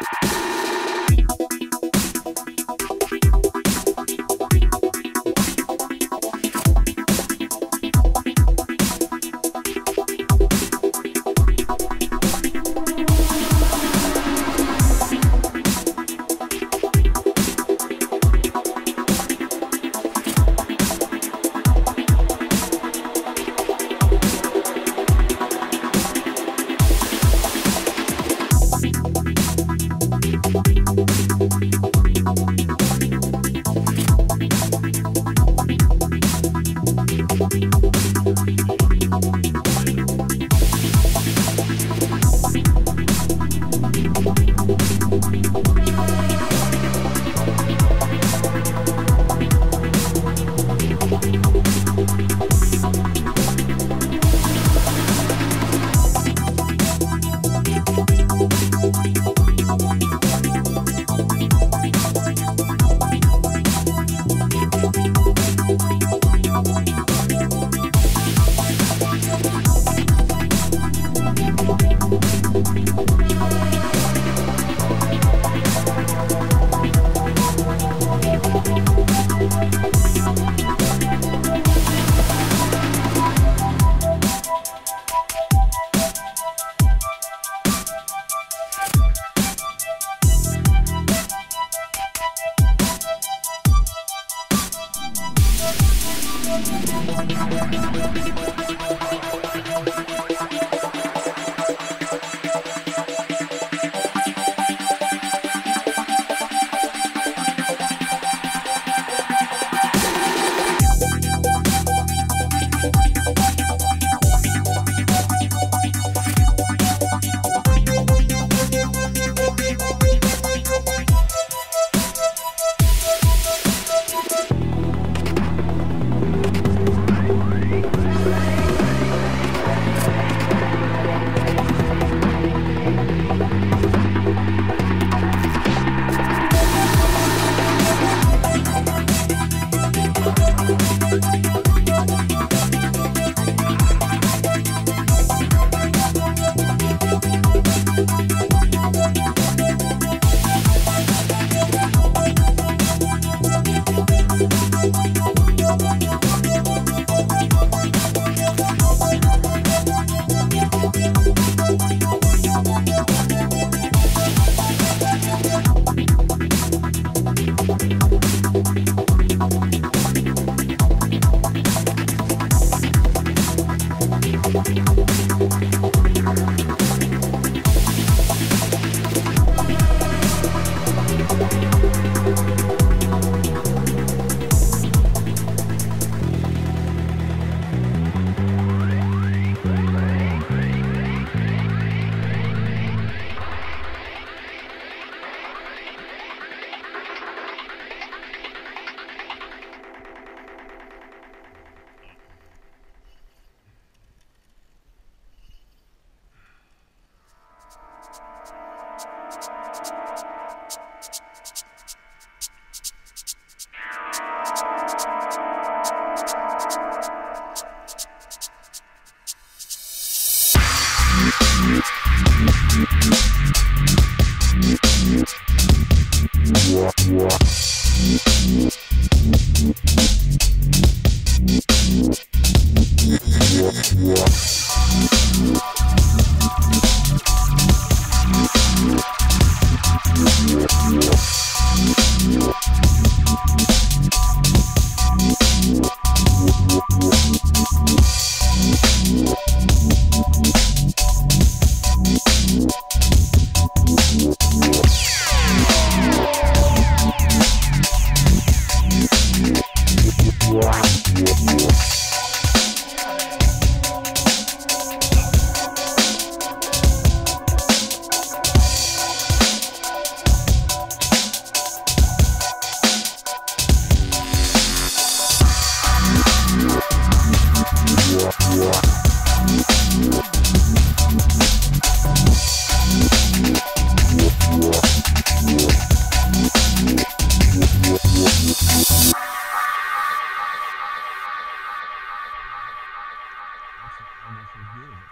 you Thank you almost revealing it.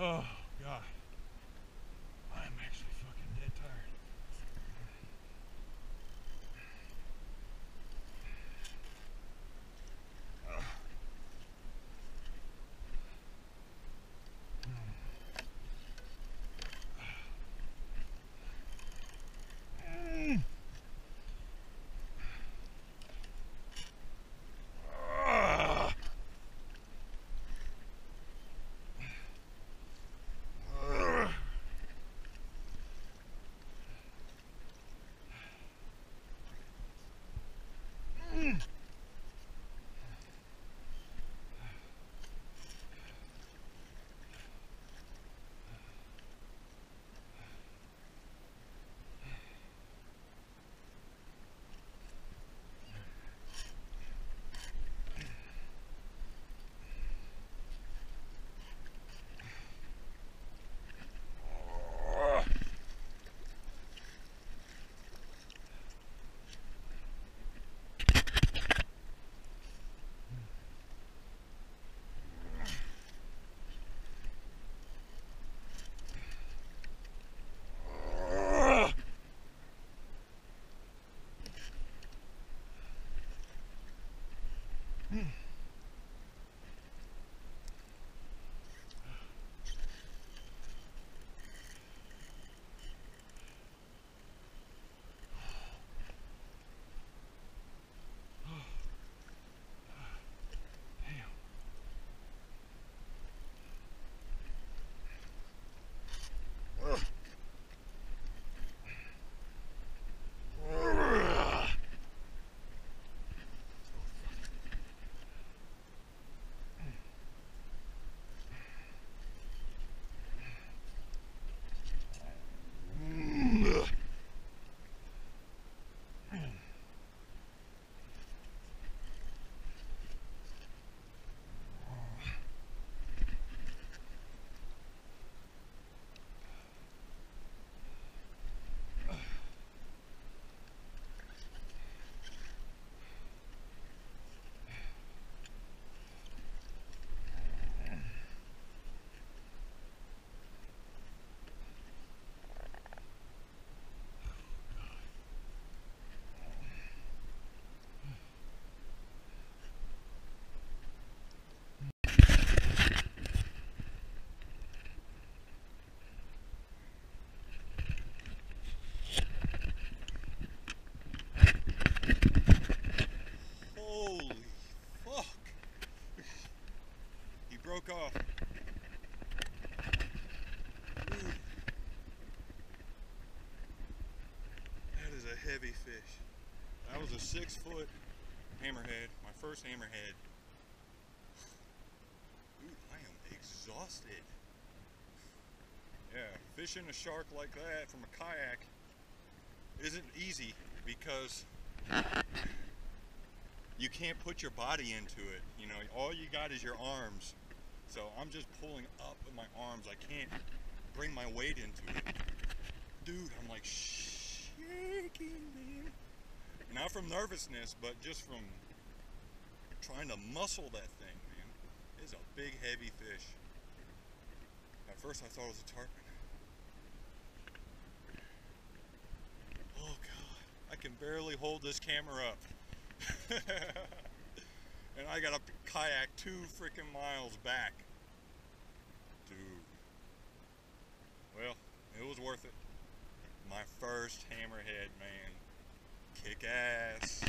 Oh, six foot hammerhead, my first hammerhead. Dude, I am exhausted. Yeah, fishing a shark like that from a kayak isn't easy because you can't put your body into it. You know, all you got is your arms. So I'm just pulling up with my arms. I can't bring my weight into it. Dude, I'm like shaking. Not from nervousness, but just from trying to muscle that thing, man. It's a big, heavy fish. At first I thought it was a tarpon. Oh God, I can barely hold this camera up. and I got a kayak two freaking miles back. Dude. Well, it was worth it. My first hammerhead, man. Kick ass.